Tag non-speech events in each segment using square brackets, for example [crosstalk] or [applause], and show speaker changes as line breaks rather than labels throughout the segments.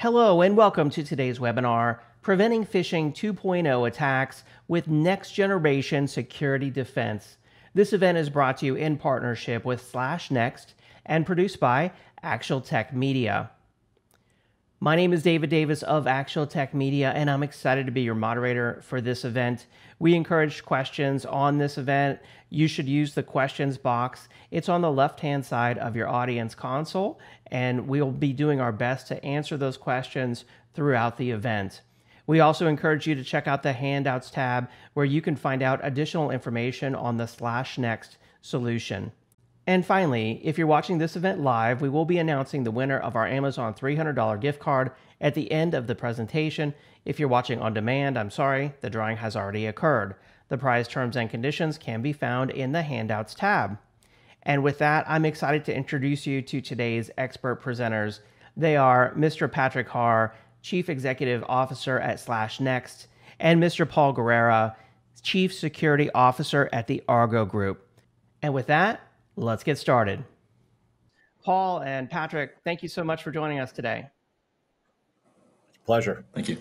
Hello, and welcome to today's webinar Preventing Phishing 2.0 Attacks with Next Generation Security Defense. This event is brought to you in partnership with SlashNext and produced by ActualTech Media. My name is David Davis of ActualTech Media, and I'm excited to be your moderator for this event. We encourage questions on this event. You should use the questions box. It's on the left hand side of your audience console, and we'll be doing our best to answer those questions throughout the event. We also encourage you to check out the handouts tab where you can find out additional information on the SlashNext solution. And finally, if you're watching this event live, we will be announcing the winner of our Amazon $300 gift card at the end of the presentation. If you're watching on demand, I'm sorry, the drawing has already occurred. The prize terms and conditions can be found in the Handouts tab. And with that, I'm excited to introduce you to today's expert presenters. They are Mr. Patrick Harr, Chief Executive Officer at SlashNext, and Mr. Paul Guerra, Chief Security Officer at the Argo Group. And with that, Let's get started. Paul and Patrick, thank you so much for joining us today.
Pleasure.
Thank you.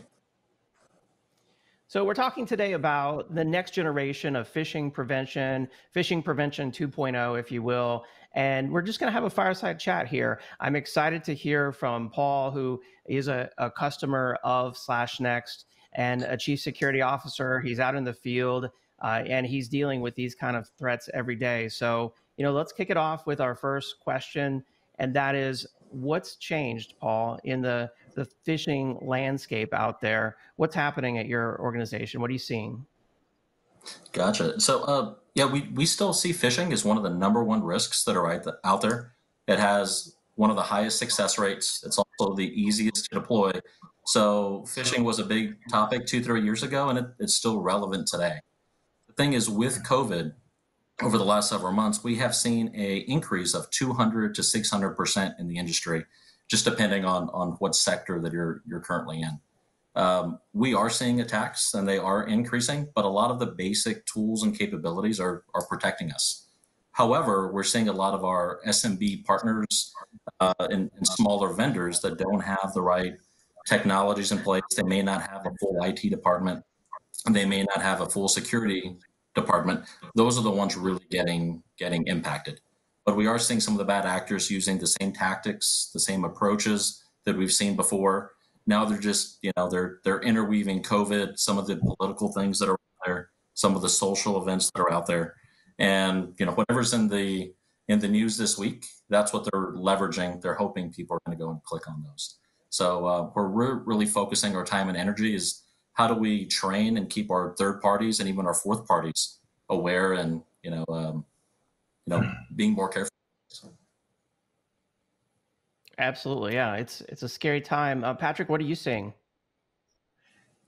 So, we're talking today about the next generation of phishing prevention, phishing prevention 2.0, if you will. And we're just going to have a fireside chat here. I'm excited to hear from Paul, who is a, a customer of SlashNext and a chief security officer. He's out in the field uh, and he's dealing with these kind of threats every day. So, you know, let's kick it off with our first question, and that is, what's changed, Paul, in the the phishing landscape out there? What's happening at your organization? What are you seeing?
Gotcha. So, uh, yeah, we, we still see phishing as one of the number one risks that are out there. It has one of the highest success rates. It's also the easiest to deploy. So, phishing was a big topic two, three years ago, and it, it's still relevant today. The thing is, with COVID, over the last several months, we have seen a increase of 200 to 600 percent in the industry, just depending on on what sector that you're you're currently in. Um, we are seeing attacks and they are increasing, but a lot of the basic tools and capabilities are are protecting us. However, we're seeing a lot of our SMB partners uh, and, and smaller vendors that don't have the right technologies in place. They may not have a full IT department. They may not have a full security department, those are the ones really getting getting impacted. But we are seeing some of the bad actors using the same tactics, the same approaches that we've seen before. Now they're just, you know, they're they're interweaving COVID, some of the political things that are out there, some of the social events that are out there, and you know, whatever's in the in the news this week, that's what they're leveraging. They're hoping people are going to go and click on those. So uh, we're really focusing our time and energy is how do we train and keep our third parties and even our fourth parties aware and you know um, you know being more careful
absolutely yeah it's it's a scary time uh, patrick what are you seeing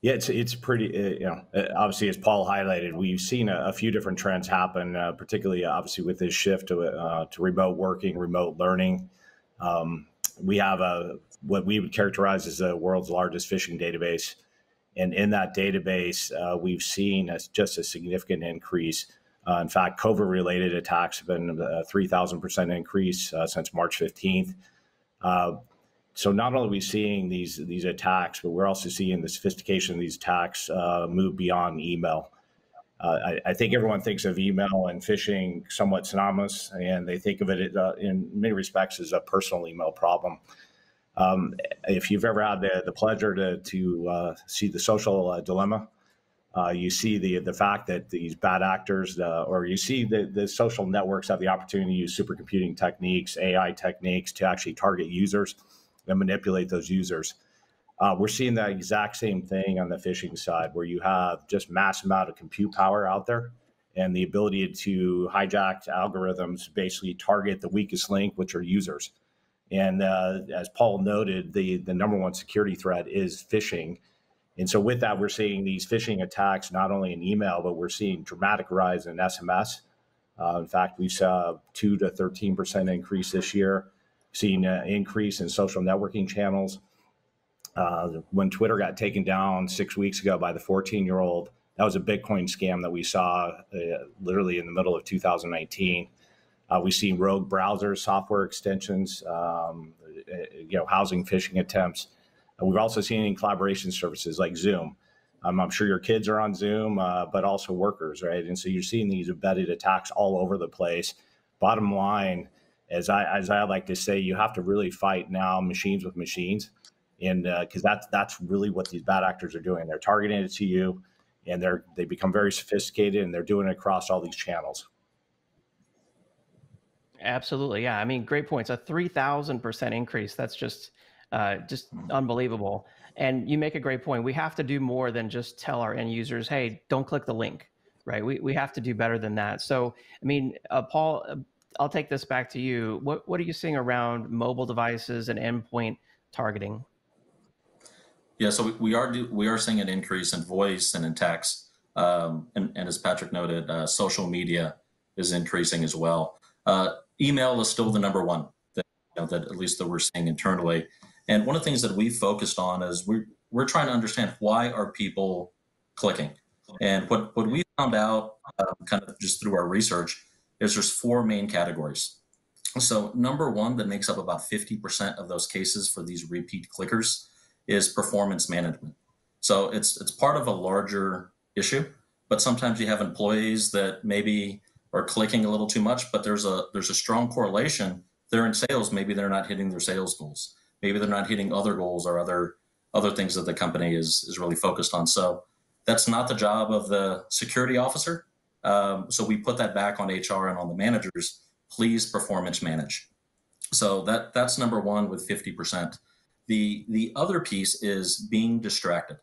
yeah, it's it's pretty. Uh, you know, uh, obviously, as Paul highlighted, we've seen a, a few different trends happen, uh, particularly obviously with this shift to uh, to remote working, remote learning. Um, we have a what we would characterize as the world's largest phishing database. And in that database, uh, we've seen a, just a significant increase. Uh, in fact, COVID related attacks have been a 3,000% increase uh, since March 15th. Uh, so not only are we seeing these, these attacks, but we're also seeing the sophistication of these attacks uh, move beyond email. Uh, I, I, think everyone thinks of email and phishing somewhat synonymous, and they think of it in many respects as a personal email problem. Um, if you've ever had the, the pleasure to, to uh, see the social uh, dilemma, uh, you see the the fact that these bad actors, uh, or you see the, the social networks have the opportunity to use supercomputing techniques, AI techniques to actually target users and manipulate those users. Uh, we're seeing that exact same thing on the phishing side, where you have just mass amount of compute power out there and the ability to hijack algorithms, basically target the weakest link, which are users. And uh, as Paul noted, the, the number one security threat is phishing. And so with that, we're seeing these phishing attacks not only in email, but we're seeing dramatic rise in SMS. Uh, in fact, we saw two to 13% increase this year, seeing an increase in social networking channels. Uh, when Twitter got taken down six weeks ago by the 14 year old, that was a Bitcoin scam that we saw uh, literally in the middle of 2019. Uh, we've seen rogue browsers, software extensions, um, you know, housing phishing attempts. We've also seen in collaboration services like Zoom. Um, I'm sure your kids are on Zoom, uh, but also workers, right? And so you're seeing these embedded attacks all over the place. Bottom line, as I as I like to say, you have to really fight now machines with machines, and because uh, that's that's really what these bad actors are doing. They're targeting it to you, and they're they become very sophisticated, and they're doing it across all these channels.
Absolutely, yeah. I mean, great points. A three thousand percent increase. That's just uh, just unbelievable. And you make a great point. We have to do more than just tell our end users, "Hey, don't click the link." Right? We we have to do better than that. So, I mean, uh, Paul, uh, I'll take this back to you. What what are you seeing around mobile devices and endpoint targeting?
Yeah, so we, we are do, we are seeing an increase in voice and in text, um, and, and as Patrick noted, uh, social media is increasing as well. Uh, email is still the number one that, you know, that at least that we're seeing internally. And one of the things that we focused on is we're we're trying to understand why are people clicking. And what what we found out, uh, kind of just through our research, is there's four main categories. So number one that makes up about 50% of those cases for these repeat clickers is performance management. So it's it's part of a larger issue, but sometimes you have employees that maybe are clicking a little too much, but there's a there's a strong correlation. They're in sales, maybe they're not hitting their sales goals. Maybe they're not hitting other goals or other other things that the company is is really focused on. So that's not the job of the security officer. Um, so we put that back on HR and on the managers. Please performance manage. So that that's number one with 50%. The the other piece is being distracted.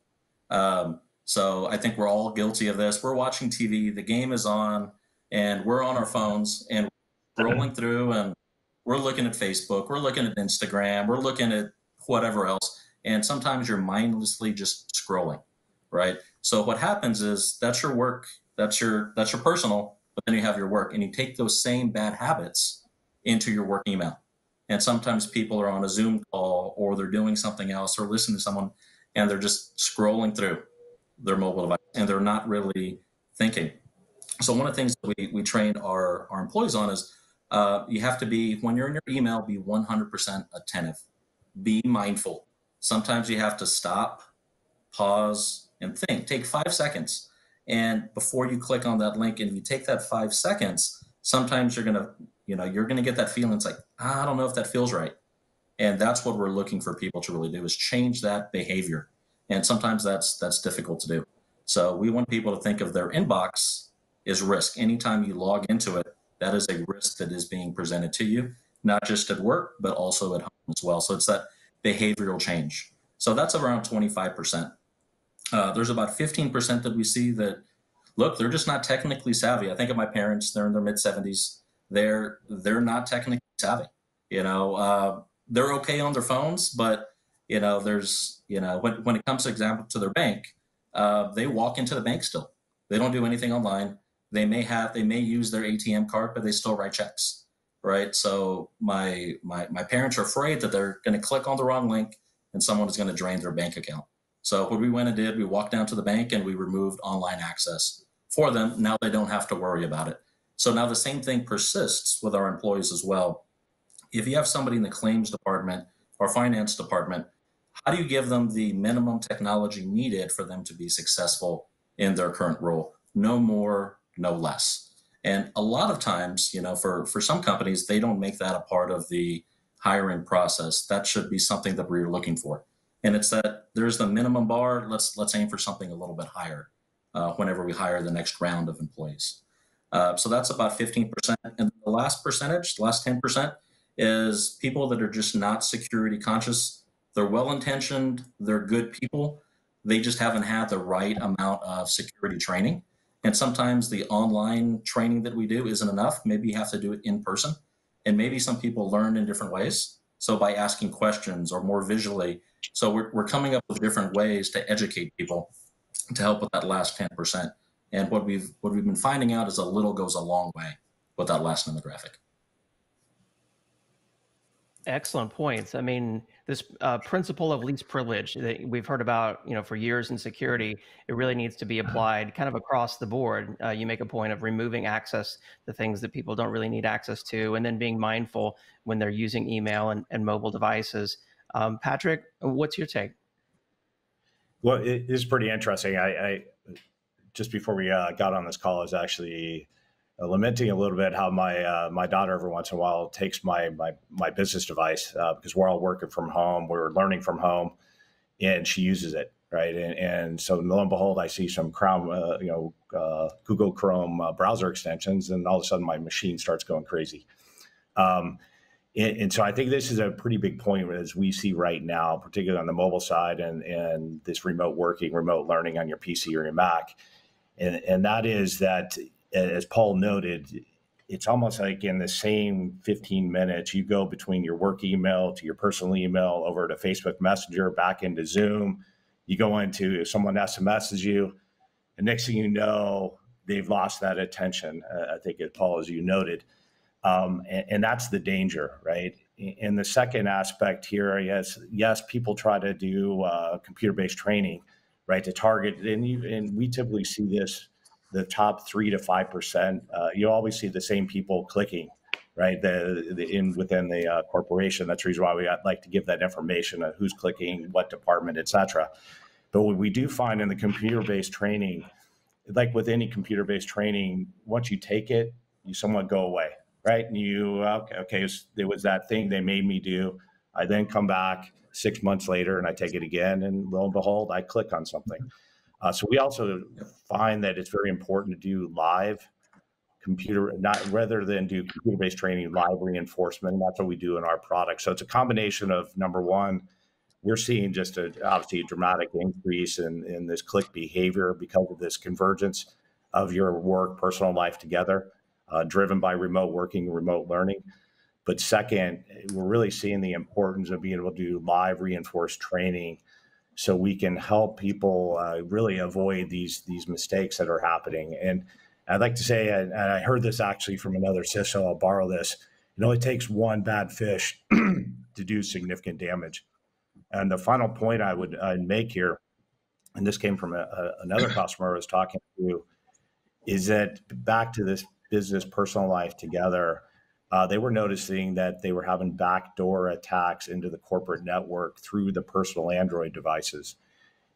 Um, so I think we're all guilty of this. We're watching TV, the game is on, and we're on our phones and rolling through and we're looking at Facebook, we're looking at Instagram, we're looking at whatever else. And sometimes you're mindlessly just scrolling, right? So what happens is that's your work, that's your that's your personal, but then you have your work and you take those same bad habits into your work email. And sometimes people are on a Zoom call or they're doing something else or listening to someone and they're just scrolling through their mobile device and they're not really thinking. So one of the things that we, we train our, our employees on is uh, you have to be, when you're in your email, be 100% attentive. Be mindful. Sometimes you have to stop, pause, and think. Take five seconds. And before you click on that link, and you take that five seconds, sometimes you're going to you know you're going to get that feeling it's like ah, i don't know if that feels right and that's what we're looking for people to really do is change that behavior and sometimes that's that's difficult to do so we want people to think of their inbox as risk anytime you log into it that is a risk that is being presented to you not just at work but also at home as well so it's that behavioral change so that's around 25% uh, there's about 15% that we see that look they're just not technically savvy i think of my parents they're in their mid 70s they're they're not technically savvy. You know, uh, they're okay on their phones, but you know, there's you know when when it comes to example to their bank, uh, they walk into the bank still. They don't do anything online. They may have they may use their ATM card, but they still write checks, right? So my my my parents are afraid that they're going to click on the wrong link and someone is going to drain their bank account. So what we went and did, we walked down to the bank and we removed online access for them. Now they don't have to worry about it. So now the same thing persists with our employees as well. If you have somebody in the claims department or finance department, how do you give them the minimum technology needed for them to be successful in their current role? No more, no less. And a lot of times, you know, for, for some companies, they don't make that a part of the hiring process. That should be something that we're looking for. And it's that there's the minimum bar. Let's let's aim for something a little bit higher uh, whenever we hire the next round of employees. Uh, so that's about 15%. And the last percentage, the last 10%, is people that are just not security conscious. They're well intentioned, they're good people. They just haven't had the right amount of security training. And sometimes the online training that we do isn't enough. Maybe you have to do it in person. And maybe some people learn in different ways. So by asking questions or more visually. So we're, we're coming up with different ways to educate people to help with that last 10%. And what we've what we've been finding out is a little goes a long way with that last demographic.
Excellent points. I mean, this uh, principle of least privilege that we've heard about, you know, for years in security, it really needs to be applied kind of across the board. Uh, you make a point of removing access to things that people don't really need access to, and then being mindful when they're using email and, and mobile devices. Um, Patrick, what's your take?
Well, it is pretty interesting. I, I just before we uh, got on this call, I was actually uh, lamenting a little bit how my uh, my daughter every once in a while takes my my my business device uh, because we're all working from home, we're learning from home, and she uses it right. And, and so lo and behold, I see some Chrome, uh, you know, uh, Google Chrome browser extensions, and all of a sudden my machine starts going crazy. Um, and, and, so I think this is a pretty big point as we see right now, particularly on the mobile side and, and this remote working, remote learning on your PC or your Mac. And, and that is that, as Paul noted, it's almost like in the same 15 minutes, you go between your work email to your personal email over to Facebook Messenger, back into Zoom. You go into someone SMSs you, and next thing you know, they've lost that attention. Uh, I think, as Paul, as you noted, um, and, and, that's the danger, right? In the second aspect here, yes, yes, people try to do uh, computer-based training, right, to target, and, you, and we typically see this the top three to five percent. Uh, you always see the same people clicking, right? The, the in within the uh, corporation. That's the reason why we like to give that information of who's clicking, what department, etc. But what we do find in the computer-based training, like with any computer-based training, once you take it, you somewhat go away, right? And you, okay, okay, there was that thing they made me do. I then come back six months later and I take it again, and lo and behold, I click on something. Uh, so we also find that it's very important to do live computer, not rather than do computer-based training, live reinforcement. And that's what we do in our product. So it's a combination of number one, we're seeing just a obviously a dramatic increase in, in this click behavior because of this convergence of your work personal life together uh, driven by remote working, remote learning. But second, we're really seeing the importance of being able to do live reinforced training so we can help people uh, really avoid these these mistakes that are happening. And I'd like to say, and I heard this actually from another CISO, I'll borrow this. It only takes one bad fish [clears throat] to do significant damage. And the final point I would I'd make here, and this came from a, a, another [clears throat] customer I was talking to, is that back to this business personal life together, uh, they were noticing that they were having backdoor attacks into the corporate network through the personal Android devices.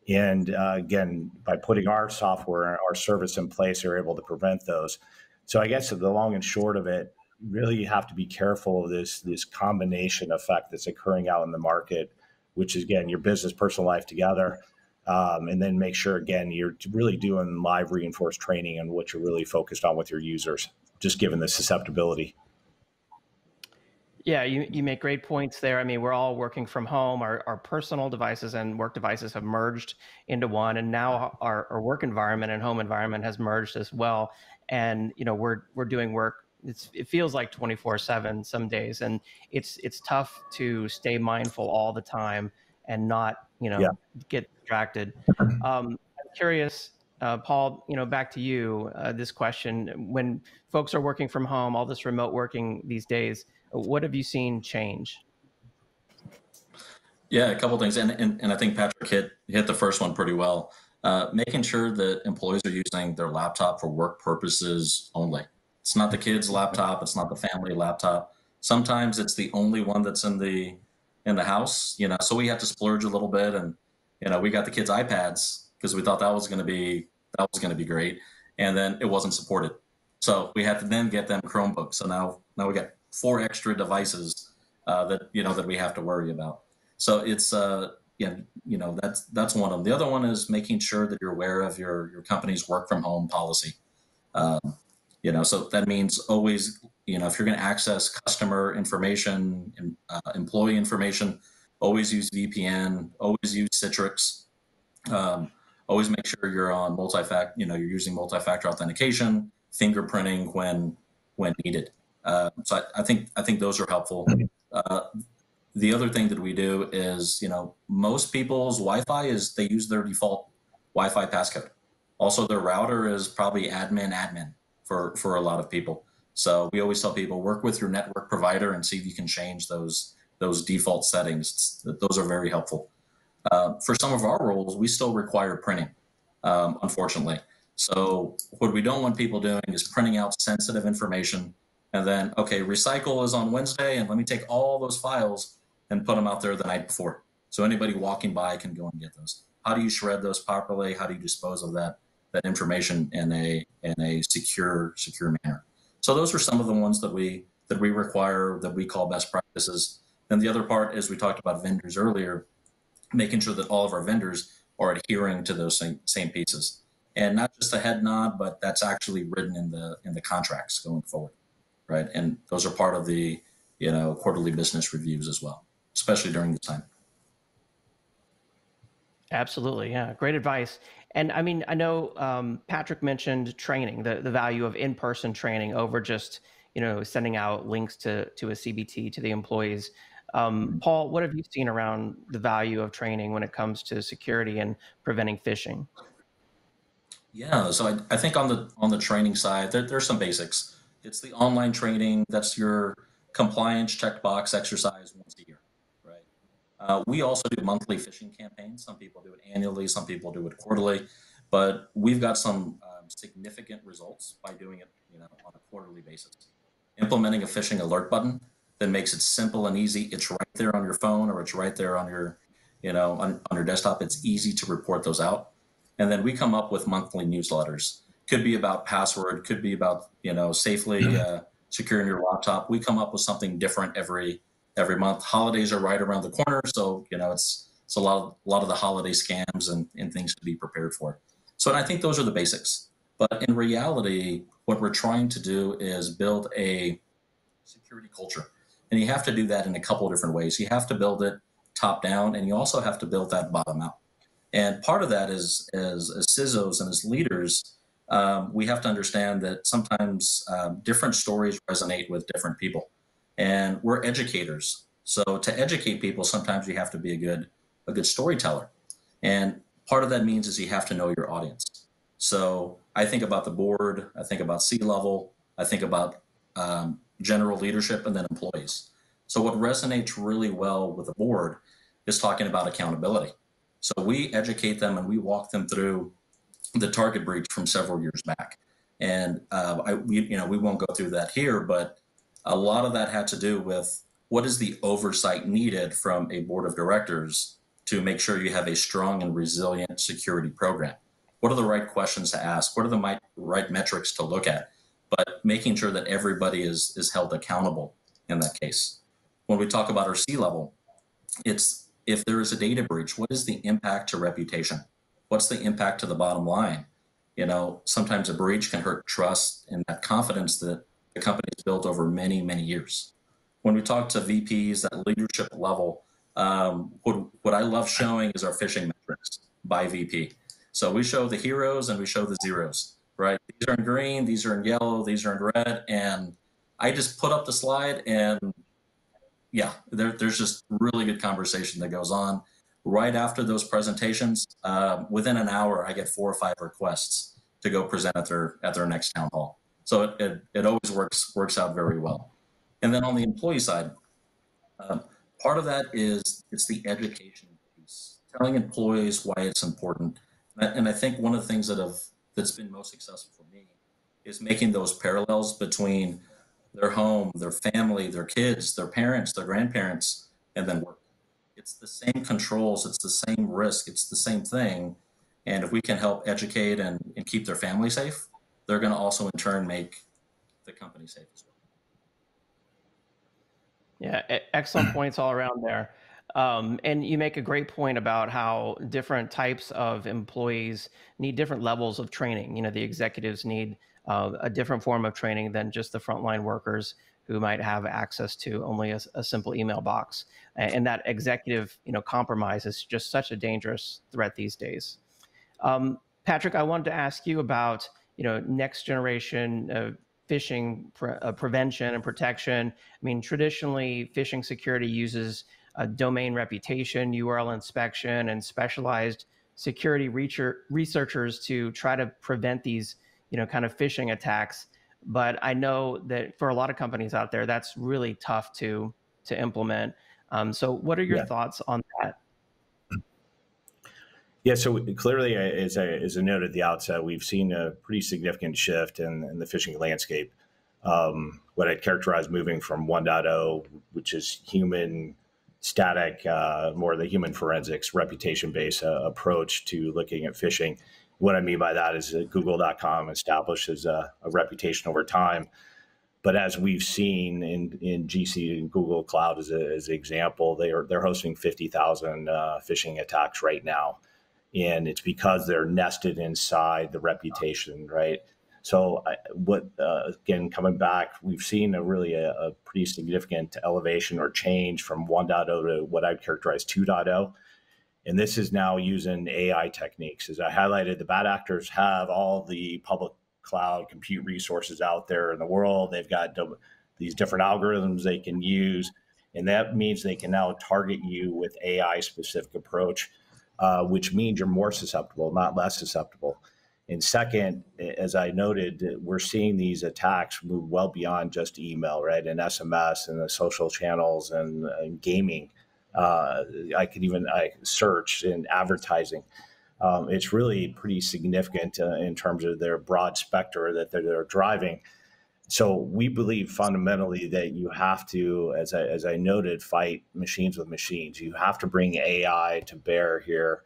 And uh, again, by putting our software, our service in place, they're able to prevent those. So I guess the long and short of it, really you have to be careful of this this combination effect that's occurring out in the market, which is again your business personal life together, um, and then make sure again you're really doing live reinforced training on what you're really focused on with your users just given the susceptibility
yeah you, you make great points there i mean we're all working from home our, our personal devices and work devices have merged into one and now our, our work environment and home environment has merged as well and you know we're we're doing work it's, it feels like 24 7 some days and it's it's tough to stay mindful all the time and not you know yeah. get distracted. [clears throat] Um, I'm curious, uh, Paul. You know, back to you. Uh, this question: When folks are working from home, all this remote working these days, what have you seen change?
Yeah, a couple things, and, and and I think Patrick hit hit the first one pretty well. Uh, making sure that employees are using their laptop for work purposes only. It's not the kid's laptop. It's not the family laptop. Sometimes it's the only one that's in the in the house. You know, so we have to splurge a little bit and you know, we got the kids iPads because we thought that was going to be that was going to be great, and then it wasn't supported. So we had to then get them Chromebooks. So now now we got four extra devices uh, that you know that we have to worry about. So it's uh, yeah, you know that's that's one of them. The other one is making sure that you're aware of your your company's work from home policy. Um, you know, so that means always you know if you're going to access customer information, uh, employee information, always use VPN, always use Citrix. Um, always make sure you're on multi-fact, you know, you're using multi-factor authentication, fingerprinting when when needed. Uh, so I, I, think I think those are helpful. Uh, the other thing that we do is, you know, most people's Wi-Fi is they use their default Wi-Fi passcode. Also, their router is probably admin admin for for a lot of people. So we always tell people work with your network provider and see if you can change those those default settings. Those are very helpful. Uh, for some of our roles, we still require printing, um, unfortunately. So what we don't want people doing is printing out sensitive information and then, okay, recycle is on Wednesday, and let me take all those files and put them out there the night before. So anybody walking by can go and get those. how do you shred those properly? How do you dispose of that that information in a in a secure secure manner? So those are some of the ones that we that we require that we call best practices. And the other part is we talked about vendors earlier, making sure that all of our vendors are adhering to those same, same pieces. And not just a head nod, but that's actually written in the in the contracts going forward. Right. And those are part of the, you know, quarterly business reviews as well, especially during this time.
Absolutely. Yeah. Great advice. And I mean, I know um, Patrick mentioned training, the, the value of in-person training over just, you know, sending out links to, to a CBT to the employees. Um, mm-hmm. Paul, what have you seen around the value of training when it comes to security and preventing phishing?
Yeah, so I, I think on the on the training side, there, there's some basics. It's the online training. That's your compliance checkbox exercise once a year, right? Uh, we also do monthly phishing campaigns. Some people do it annually. Some people do it quarterly, but we've got some um, significant results by doing it, you know, on a quarterly basis. Implementing a phishing alert button that makes it simple and easy. It's right there on your phone or it's right there on your, you know, on, on your desktop. It's easy to report those out. And then we come up with monthly newsletters. Could be about password, could be about, you know, safely mm-hmm. uh, securing your laptop. We come up with something different every every month. Holidays are right around the corner, so you know it's it's a lot of a lot of the holiday scams and, and things to be prepared for. So I think those are the basics. But in reality, what we're trying to do is build a security culture. And you have to do that in a couple of different ways. You have to build it top down, and you also have to build that bottom out. And part of that is, as, as CISOs and as leaders, um, we have to understand that sometimes um, different stories resonate with different people. And we're educators. So to educate people, sometimes you have to be a good, a good storyteller. And part of that means is you have to know your audience. So I think about the board, I think about C level, I think about um, general leadership, and then employees. So, what resonates really well with the board is talking about accountability. So, we educate them and we walk them through the Target breach from several years back. And uh, I, we, you know, we won't go through that here, but a lot of that had to do with what is the oversight needed from a board of directors to make sure you have a strong and resilient security program. What are the right questions to ask? What are the right metrics to look at? But making sure that everybody is is held accountable in that case. When we talk about our C level, it's if there is a data breach, what is the impact to reputation? What's the impact to the bottom line? You know, sometimes a breach can hurt trust and that confidence that the company has built over many, many years. When we talk to VPs at leadership level, um, what, what I love showing is our phishing metrics by VP. So we show the heroes and we show the zeros right? These are in green, these are in yellow, these are in red. And I just put up the slide and yeah, there, there's just really good conversation that goes on. Right after those presentations, uh, within an hour, I get four or five requests to go present at their at their next town hall. So it, it, it always works works out very well. And then on the employee side, um, part of that is it's the education piece, telling employees why it's important. And I think one of the things that have that's been most successful for me is making those parallels between their home, their family, their kids, their parents, their grandparents, and then work. It's the same controls, it's the same risk, it's the same thing. And if we can help educate and, and keep their family safe, they're going to also in turn make the company safe as well.
Yeah, excellent points all around there. Um, and you make a great point about how different types of employees need different levels of training. You know, the executives need uh, a different form of training than just the frontline workers who might have access to only a, a simple email box. And that executive, you know, compromise is just such a dangerous threat these days. Um, Patrick, I wanted to ask you about, you know, next generation phishing pre- uh, prevention and protection. I mean, traditionally, phishing security uses uh, domain reputation, URL inspection, and specialized security researchers to try to prevent these, you know, kind of phishing attacks. But I know that for a lot of companies out there, that's really tough to to implement. Um, so, what are your yeah. thoughts on that?
Yeah, so clearly, uh, as I, as I noted at the outset, we've seen a pretty significant shift in, in the phishing landscape. Um, what I'd characterize moving from 1.0, which is human static, uh, more the human forensics, reputation based uh, approach to looking at phishing. What I mean by that is that Google.com establishes a, a, reputation over time. But as we've seen in, in GC and Google Cloud as, a, as an example, they are, they're hosting 50,000 uh, phishing attacks right now. And it's because they're nested inside the reputation, right? So, I, what uh, again, coming back, we've seen a really a, a, pretty significant elevation or change from 1.0 to what I'd characterize 2.0. And this is now using AI techniques. As I highlighted, the bad actors have all the public cloud compute resources out there in the world. They've got these different algorithms they can use. And that means they can now target you with AI specific approach, uh, which means you're more susceptible, not less susceptible. And second, as I noted, we're seeing these attacks move well beyond just email, right? And SMS and the social channels and, and gaming. Uh, I could even I search and advertising. Um, it's really pretty significant uh, in terms of their broad spectrum that they're, they're, driving. So we believe fundamentally that you have to, as I, as I noted, fight machines with machines. You have to bring AI to bear here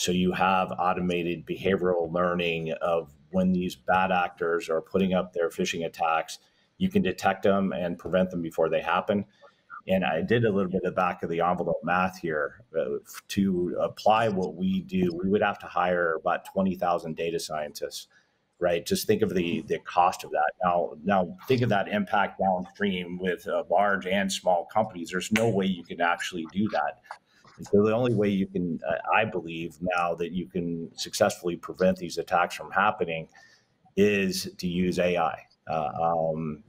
so you have automated behavioral learning of when these bad actors are putting up their phishing attacks, you can detect them and prevent them before they happen. And I did a little bit of back of the envelope math here. Uh, to apply what we do, we would have to hire about 20,000 data scientists, right? Just think of the, the cost of that. Now, now think of that impact downstream with uh, large and small companies. There's no way you can actually do that. So the only way you can, uh, I believe now that you can successfully prevent these attacks from happening is to use AI. Uh, um,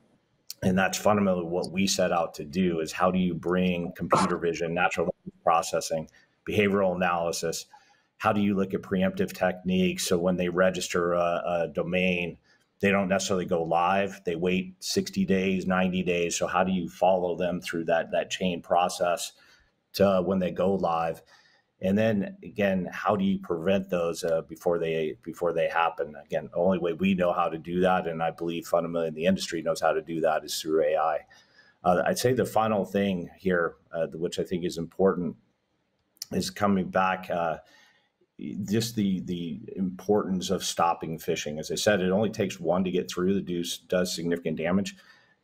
and that's fundamentally what we set out to do is how do you bring computer vision, natural language processing, behavioral analysis, how do you look at preemptive techniques so when they register a, a domain, they don't necessarily go live. They wait 60 days, 90 days. So how do you follow them through that that chain process? To when they go live. And then again how do you prevent those uh, before they before they happen? Again the only way we know how to do that and i believe fundamentally the industry knows how to do that is through ai uh, i'd say the final thing here uh, which i think is important is coming back uh, just the the importance of stopping phishing. As i said it only takes one to get through. The deuce does significant damage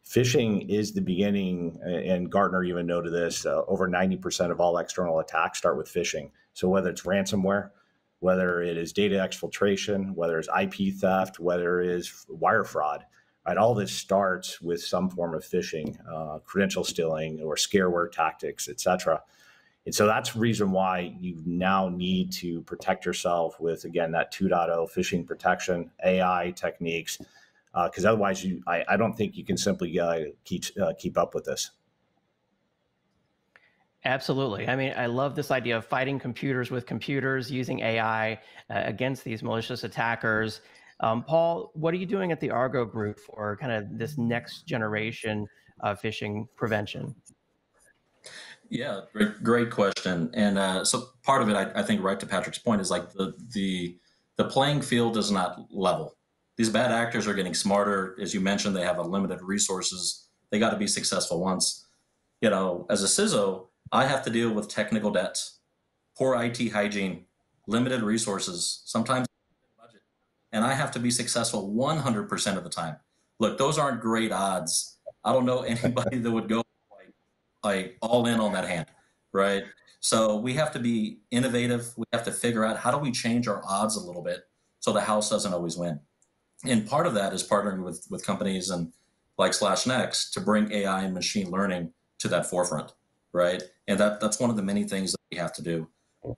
phishing is the beginning, and Gartner even noted this uh, over 90% of all external attacks start with phishing. So, whether it's ransomware, whether it is data exfiltration, whether it's IP theft, whether it is wire fraud, right? All this starts with some form of phishing, uh, credential stealing, or scareware tactics, etc. And so that's reason why you now need to protect yourself with, again, that 2.0 phishing protection, AI techniques, because uh, otherwise, you I, I, don't think you can simply uh, keep uh, keep up with this.
Absolutely. I mean, I love this idea of fighting computers with computers using AI uh, against these malicious attackers. Um, Paul, what are you doing at the Argo Group for kind of this next generation of phishing prevention?
Yeah, great, great question. And uh, so part of it, I, I, think, right to Patrick's point, is like the the the playing field is not level these bad actors are getting smarter. As you mentioned, they have unlimited resources. They got to be successful once. You know, as a CISO, I have to deal with technical debts, poor IT hygiene, limited resources, sometimes budget, and I have to be successful 100% of the time. Look, those aren't great odds. I don't know [laughs] anybody that would go like, like all in on that hand, right? So we have to be innovative. We have to figure out how do we change our odds a little bit so the house doesn't always win and part of that is partnering with with companies and like SlashNext to bring ai and machine learning to that forefront right? And that that's one of the many things that we have to do.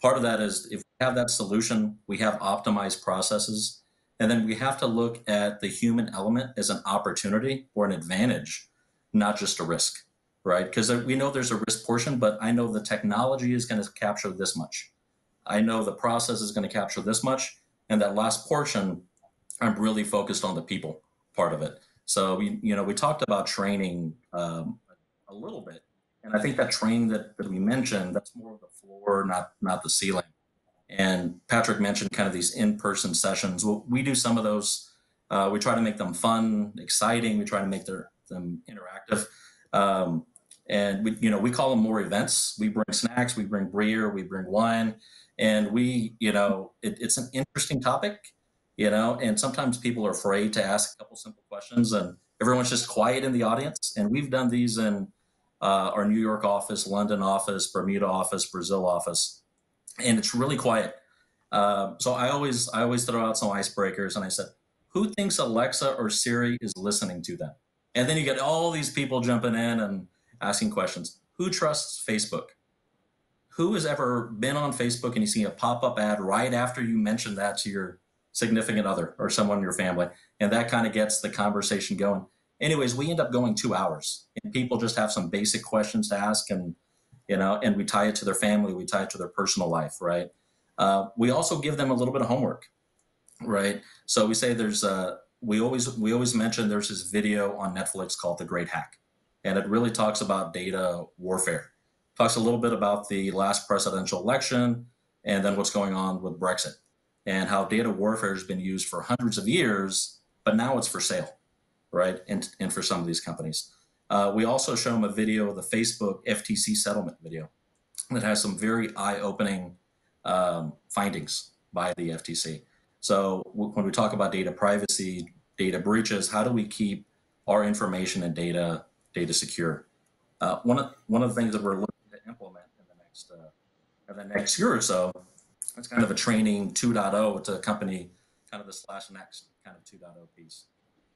Part of that is if we have that solution we have optimized processes and then we have to look at the human element as an opportunity or an advantage not just a risk right? Because we know there's a risk portion but i know the technology is going to capture this much. I know the process is going to capture this much and that last portion I'm really focused on the people part of it. So we, you know, we talked about training um, a little bit, and I think that training that, that we mentioned that's more of the floor, not not the ceiling. And Patrick mentioned kind of these in-person sessions. Well, we do some of those. Uh, we try to make them fun, exciting. We try to make their, them interactive. Um, and we, you know, we call them more events. We bring snacks, we bring beer, we bring wine, and we, you know, it, it's an interesting topic, you know, and sometimes people are afraid to ask a couple simple questions, and everyone's just quiet in the audience. And we've done these in uh, our New York office, London office, Bermuda office, Brazil office, and it's really quiet. Uh, so I always, I always throw out some icebreakers, and I said, "Who thinks Alexa or Siri is listening to them?" And then you get all these people jumping in and asking questions. Who trusts Facebook? Who has ever been on Facebook and you see a pop up ad right after you mention that to your significant other or someone in your family? And that kind of gets the conversation going. Anyways, we end up going two hours and people just have some basic questions to ask and, you know, and we tie it to their family, we tie it to their personal life, right? Uh, we also give them a little bit of homework, right? So we say there's a, we always we always mention there's this video on Netflix called The Great Hack and it really talks about data warfare. Talks a little bit about the last presidential election and then what's going on with Brexit and how data warfare has been used for hundreds of years, but now it's for sale, right? And, and for some of these companies. Uh, we also show them a video of the Facebook FTC settlement video that has some very eye-opening um, findings by the FTC. So when we talk about data privacy, data breaches, how do we keep our information and data data secure. Uh, one of one of the things that we're looking to implement in the next uh, in the next year or so, it's kind of a training 2.0 to accompany kind of the SlashNext kind of 2.0 piece.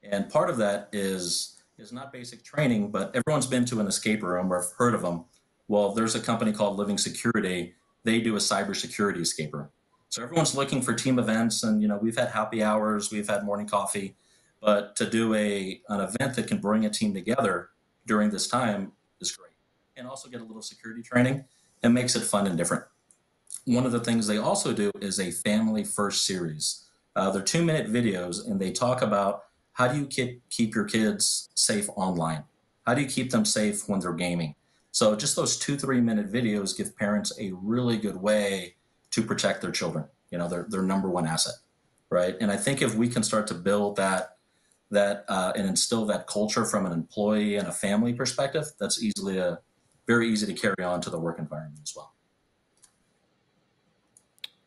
And part of that is is not basic training, but everyone's been to an escape room or heard of them. Well, there's a company called Living Security. They do a cybersecurity escape room. So everyone's looking for team events, and you know we've had happy hours, we've had morning coffee, but to do a an event that can bring a team together during this time is great. And also get a little security training and makes it fun and different. One of the things they also do is a family first series. Uh, they're two minute videos and they talk about how do you keep, keep your kids safe online? How do you keep them safe when they're gaming? So just those two, three minute videos give parents a really good way to protect their children, you know, their, their number one asset, right? And I think if we can start to build that that uh, and instill that culture from an employee and a family perspective, that's easily a very easy to carry on to the work environment as well.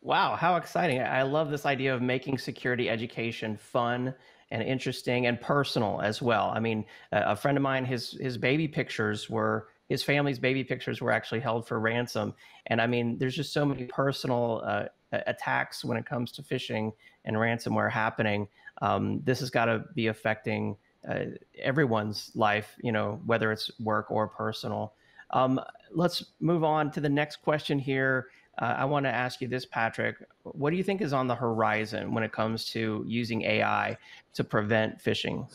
Wow, how exciting. I love this idea of making security education fun and interesting and personal as well. I mean, a friend of mine, his his baby pictures were his family's baby pictures were actually held for ransom. And I mean, there's just so many personal uh, attacks when it comes to phishing and ransomware happening um, this has got to be affecting uh, everyone's life, you know, whether it's work or personal. Um, let's move on to the next question here. Uh, I want to ask you this, Patrick. What do you think is on the horizon when it comes to using AI to prevent phishing?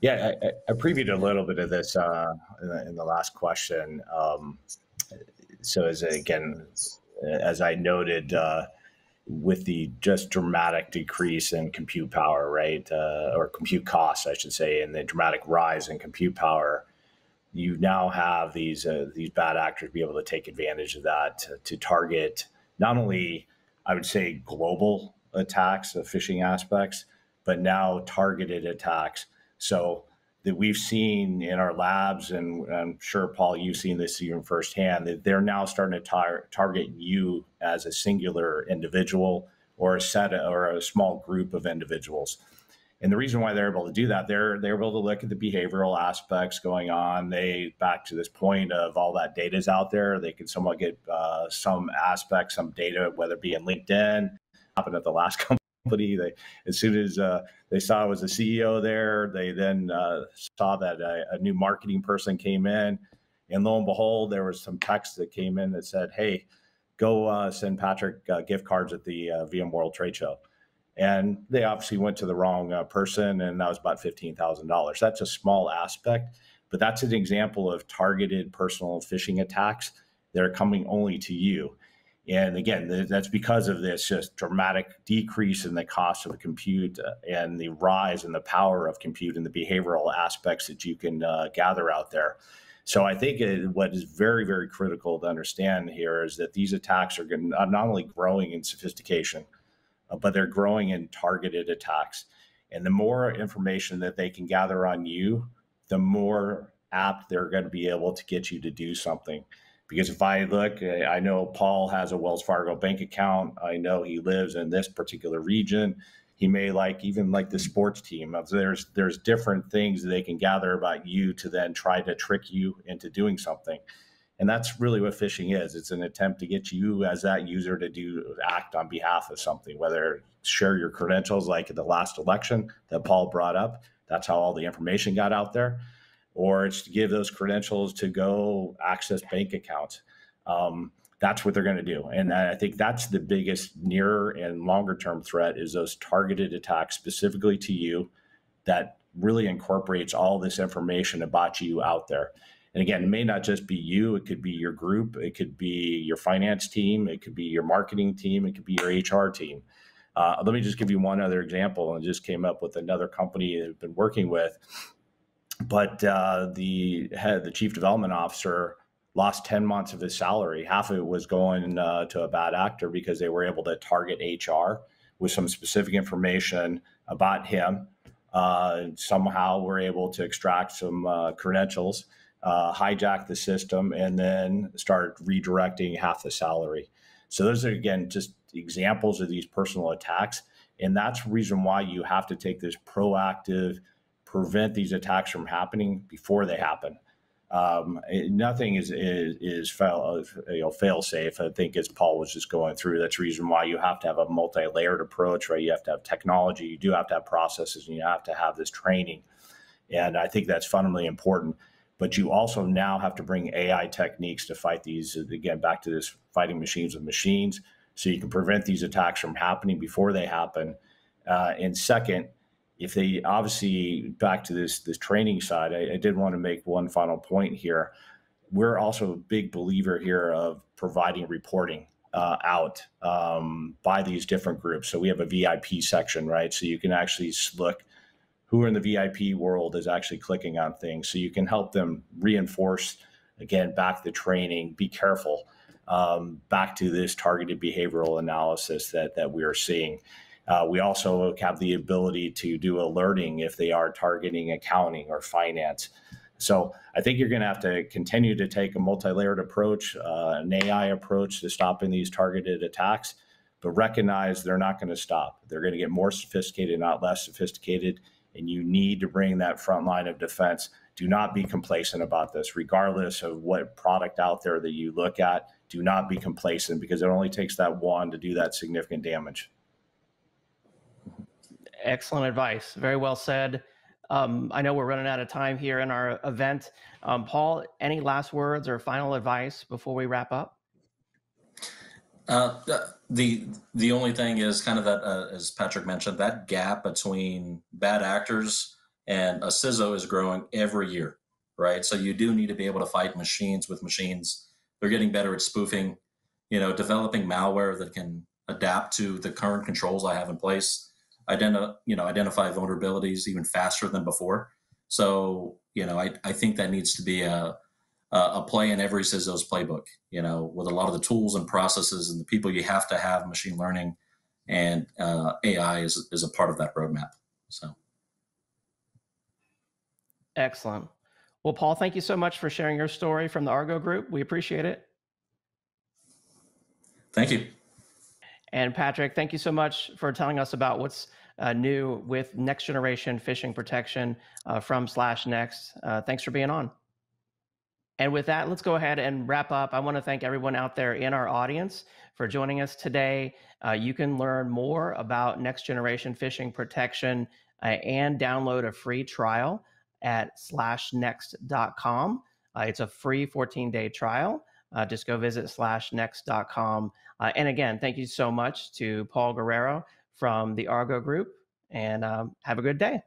Yeah, I, I previewed a little bit of this uh, in, the, in, the, last question. Um, so, as again, as I noted, uh, with the just dramatic decrease in compute power, right, uh, or compute costs, I should say, and the dramatic rise in compute power, you now have these uh, these bad actors be able to take advantage of that to, to, target not only, I would say, global attacks of phishing aspects, but now targeted attacks. So that we've seen in our labs, and I'm sure Paul, you've seen this even firsthand, that they're now starting to tar- target you as a singular individual or a set of, or a small group of individuals. And the reason why they're able to do that, they're they're able to look at the behavioral aspects going on. They back to this point of all that data is out there. They can somewhat get uh, some aspects, some data, whether it be in LinkedIn. Happened at the last [laughs] company. They as soon as uh, they saw I was a CEO there, they then uh, saw that a, a, new marketing person came in, and lo and behold, there was some text that came in that said, "Hey, go uh, send Patrick uh, gift cards at the uh, VMworld Trade Show." And they obviously went to the wrong uh, person, and that was about fifteen thousand dollars. That's a small aspect, but that's an example of targeted personal phishing attacks that are coming only to you. And again, that's because of this just dramatic decrease in the cost of the compute uh, and the rise in the power of compute and the behavioral aspects that you can uh, gather out there. So I think it, what is very, very critical to understand here is that these attacks are not only growing in sophistication, uh, but they're growing in targeted attacks. And the more information that they can gather on you, the more apt they're going to be able to get you to do something. Because if I look, I know Paul has a Wells Fargo bank account. I know he lives in this particular region. He may like even like the sports team. There's there's different things they can gather about you to then try to trick you into doing something. And that's really what phishing is. It's an attempt to get you as that user to do act on behalf of something, whether share your credentials like in the last election that Paul brought up. That's how all the information got out there. Or it's to give those credentials to go access bank accounts. Um, that's what they're going to do. And I think that's the biggest nearer and longer term threat is those targeted attacks specifically to you that really incorporates all this information about you out there. And again, it may not just be you, it could be your group, it could be your finance team, it could be your marketing team, it could be your HR team. Uh, let me just give you one other example. I just came up with another company I've been working with, but uh, the head, the chief development officer, lost 10 months of his salary. Half of it was going uh, to a bad actor because they were able to target HR with some specific information about him. Uh, somehow were able to extract some uh, credentials uh, hijack the system, and then start redirecting half the salary. So those are again just examples of these personal attacks, and that's the reason why you have to take this proactive, prevent these attacks from happening before they happen. Um, nothing is is, is fail, you know, fail safe. I think as Paul was just going through, that's the reason why you have to have a multi-layered approach, right? You have to have technology, you do have to have processes, and you have to have this training. And I think that's fundamentally important but you also now have to bring AI techniques to fight these. Again, back to this fighting machines with machines, so you can prevent these attacks from happening before they happen. Uh, and second, if they obviously back to this this training side, I, I did want to make one final point here. We're also a big believer here of providing reporting uh, out um, by these different groups. So we have a VIP section, right? So you can actually look who are in the VIP world is actually clicking on things. So you can help them reinforce, again, back the training, be careful, um, back to this targeted behavioral analysis that, that we are seeing. Uh, we also have the ability to do alerting if they are targeting accounting or finance. So I think you're going to have to continue to take a multi-layered approach, uh, an AI approach to stopping these targeted attacks, but recognize they're not going to stop. They're going to get more sophisticated, not less sophisticated and you need to bring that front line of defense. Do not be complacent about this, regardless of what product out there that you look at. Do not be complacent because it only takes that one to do that significant damage.
Excellent advice. Very well said. Um, I know we're running out of time here in our event. Um, Paul, any last words or final advice before we wrap up?
Uh, the the only thing is kind of that, uh, as Patrick mentioned, that gap between bad actors and a CISO is growing every year, right? So you do need to be able to fight machines with machines. They're getting better at spoofing, you know, developing malware that can adapt to the current controls I have in place, identify, you know, identify vulnerabilities even faster than before. So, you know, I, I think that needs to be a uh, a play in every CISO's playbook, you know, with a lot of the tools and processes and the people you have to have, machine learning and uh, AI is, is a part of that roadmap. So.
Excellent. Well, Paul, thank you so much for sharing your story from the Argo Group. We appreciate it.
Thank you.
And Patrick, thank you so much for telling us about what's uh, new with next generation phishing protection uh, from SlashNext. Uh, thanks for being on. And with that, let's go ahead and wrap up. I want to thank everyone out there in our audience for joining us today. Uh, you can learn more about next generation phishing protection uh, and download a free trial at slashnext.com. Uh, it's a free 14 day trial. Uh, just go visit slashnext.com. Uh, and again, thank you so much to Paul Guerra from the Argo Group and um, have a good day.